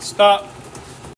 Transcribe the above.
した。